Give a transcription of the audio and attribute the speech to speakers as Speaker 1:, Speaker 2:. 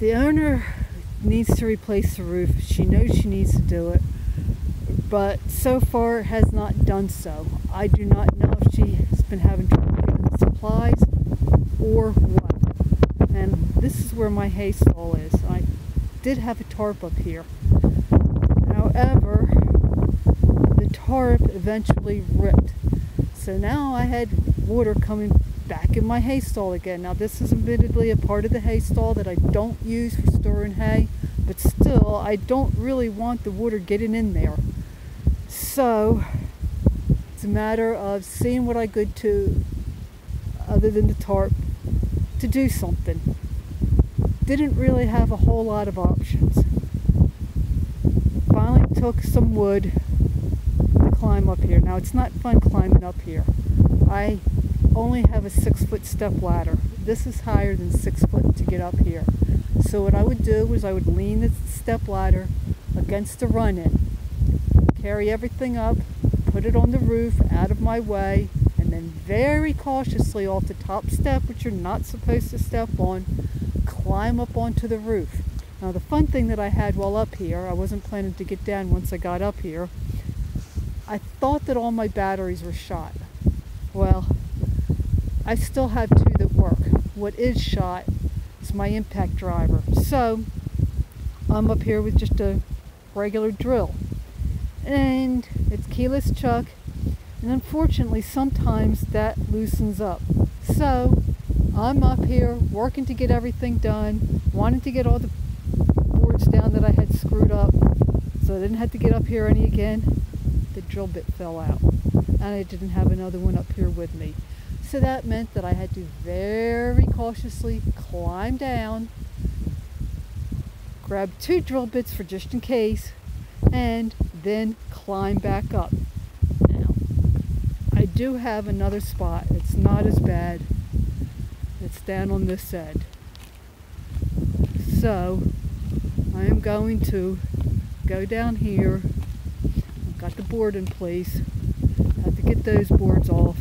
Speaker 1: the owner needs to replace the roof. She knows she needs to do it, but so far has not done so. I do not know if she has been having trouble getting supplies or what. And this is where my hay stall is. I did have a tarp up here. However, the tarp eventually ripped. So now I had water coming back in my hay stall again. Now this is admittedly a part of the hay stall that I don't use for storing hay, but still I don't really want the water getting in there. So it's a matter of seeing what I could do other than the tarp to do something. Didn't really have a whole lot of options. Finally took some wood to climb up here. Now it's not fun climbing up here. I only have a six foot step ladder. This is higher than six foot to get up here. So what I would do is I would lean the step ladder against the run in, carry everything up, put it on the roof out of my way, and then very cautiously off the top step, which you're not supposed to step on, climb up onto the roof. Now the fun thing that I had while up here, I wasn't planning to get down once I got up here, I thought that all my batteries were shot. Well, I still have two that work. What is shot is my impact driver. So I'm up here with just a regular drill. And it's keyless chuck. And unfortunately, sometimes that loosens up. So I'm up here working to get everything done, wanting to get all the boards down that I had screwed up so I didn't have to get up here any again. The drill bit fell out and I didn't have another one up here with me. So that meant that I had to very cautiously climb down, grab two drill bits for just in case, and then climb back up. Now, I do have another spot. It's not as bad. It's down on this end. So, I am going to go down here. I've got the board in place. I have to get those boards off.